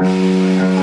Música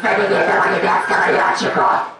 Freddy is electrical.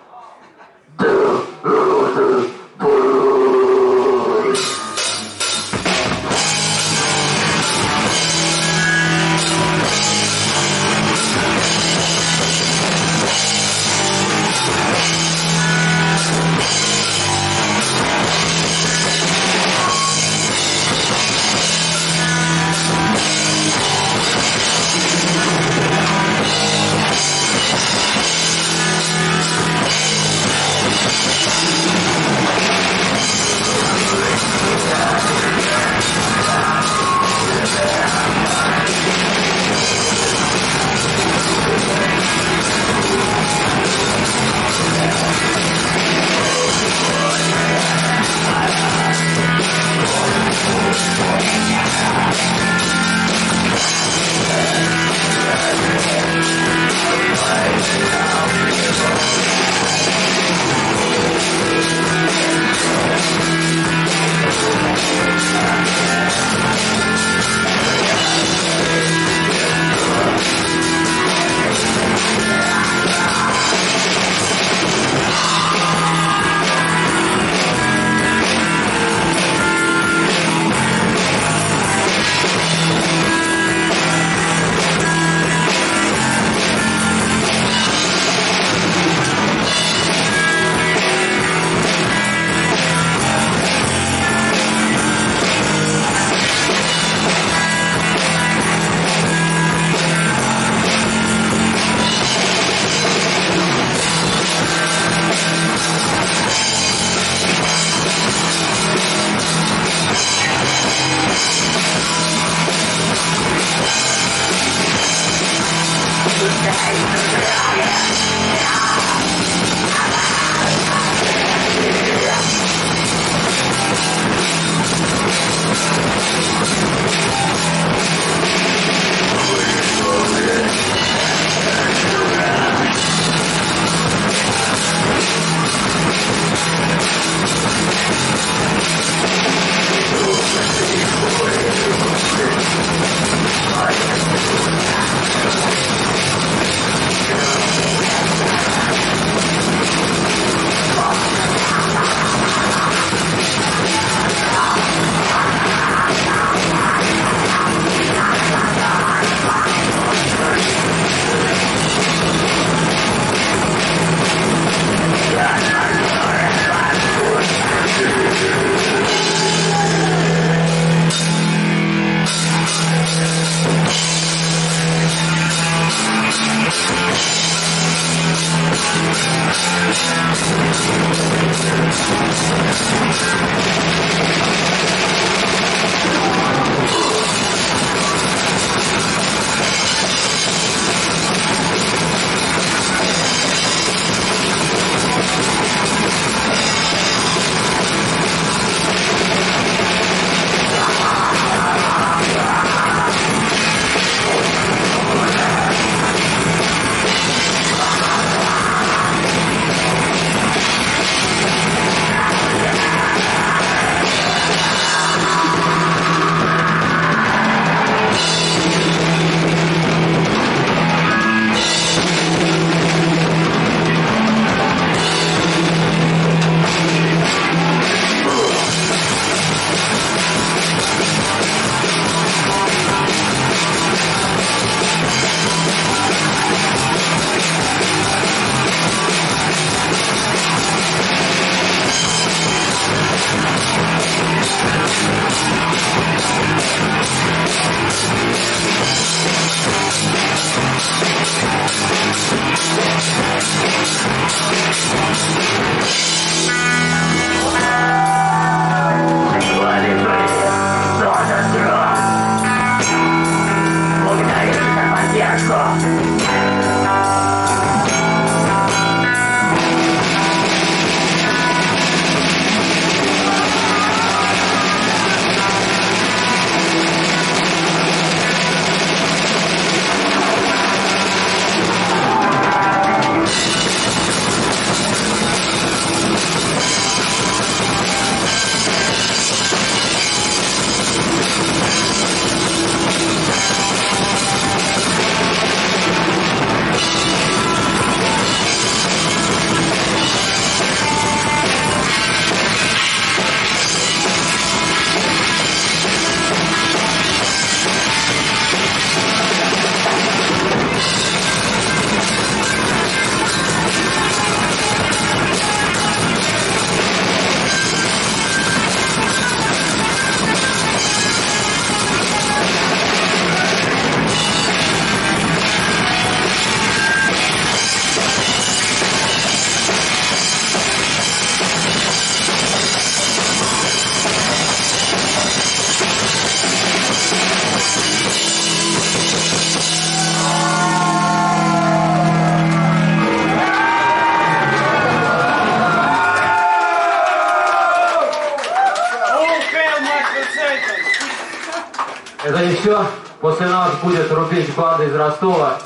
Все. После нас будет рубить банда из Ростова.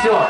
希望